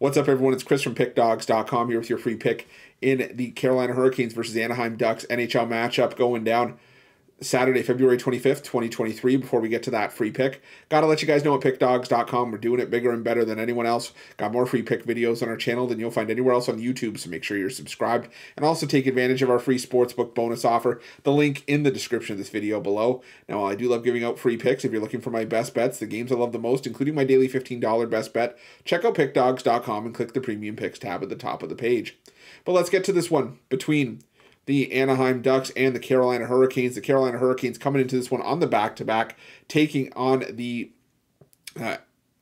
What's up, everyone? It's Chris from PickDawgz.com here with your free pick in the Carolina Hurricanes versus Anaheim Ducks NHL matchup going down Saturday, February 25th, 2023. Before we get to that free pick, got to let you guys know at pickdawgz.com. We're doing it bigger and better than anyone else. Got more free pick videos on our channel than you'll find anywhere else on YouTube, so make sure you're subscribed. And also take advantage of our free sportsbook bonus offer. The link in the description of this video below. Now, I do love giving out free picks. If you're looking for my best bets, the games I love the most, including my daily $15 best bet, check out pickdawgz.com and click the premium picks tab at the top of the page. But let's get to this one between the Anaheim Ducks and the Carolina Hurricanes. The Carolina Hurricanes coming into this one on the back to back, taking on the uh,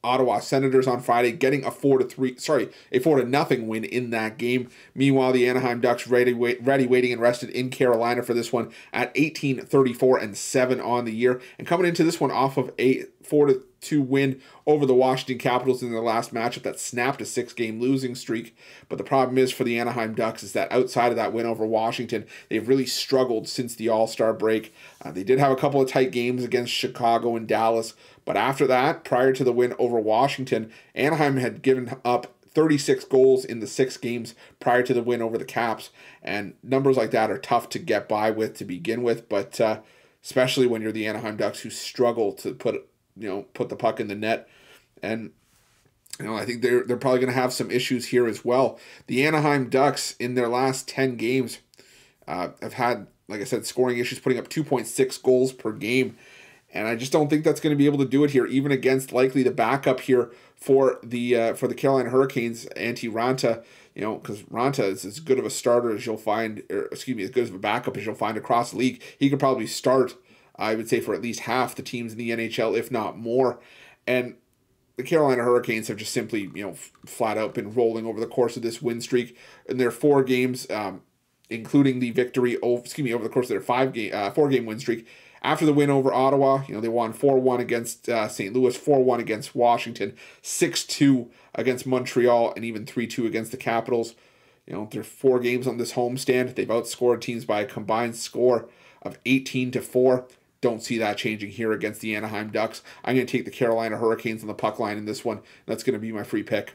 Ottawa Senators on Friday, getting a four to three, sorry, a four to nothing win in that game. Meanwhile, the Anaheim Ducks ready, wait, ready, waiting, and rested in Carolina for this one at 18, 34, and seven on the year, and coming into this one off of a four to two win over the Washington Capitals in their last matchup that snapped a six game losing streak. But the problem is for the Anaheim Ducks is that outside of that win over Washington, they've really struggled since the All Star break. Uh, they did have a couple of tight games against Chicago and Dallas, but after that, prior to the win over Washington, Anaheim had given up 36 goals in the six games prior to the win over the Caps. And numbers like that are tough to get by with to begin with, but uh, especially when you're the Anaheim Ducks who struggle to put you know put the puck in the net, and you know I think they're they're probably going to have some issues here as well. The Anaheim Ducks in their last ten games uh, have had like I said scoring issues, putting up two point six goals per game. And I just don't think that's going to be able to do it here, even against likely the backup here for the uh, for the Carolina Hurricanes, Antti Raanta. You know, because Raanta is as good of a starter as you'll find, or excuse me, as good of a backup as you'll find across the league. He could probably start I would say for at least half the teams in the NHL, if not more. And the Carolina Hurricanes have just simply, you know, flat out been rolling over the course of this win streak in their four games, um, including the victory over, excuse me, over the course of their five game, uh, four game win streak. After the win over Ottawa, you know, they won 4 1 against uh, St. Louis, 4 1 against Washington, 6 2 against Montreal, and even 3 2 against the Capitals. You know, they're four games on this homestand. They've outscored teams by a combined score of 18 to 4. Don't see that changing here against the Anaheim Ducks. I'm going to take the Carolina Hurricanes on the puck line in this one. That's going to be my free pick.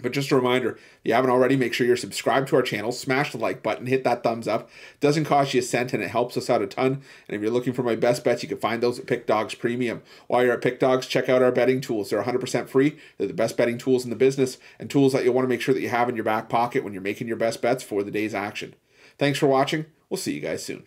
But just a reminder, if you haven't already, make sure you're subscribed to our channel, smash the like button, hit that thumbs up. It doesn't cost you a cent and it helps us out a ton. And if you're looking for my best bets, you can find those at Pick Dawgz Premium. While you're at Pick Dawgz, check out our betting tools. They're 100% free. They're the best betting tools in the business and tools that you'll want to make sure that you have in your back pocket when you're making your best bets for the day's action. Thanks for watching. We'll see you guys soon.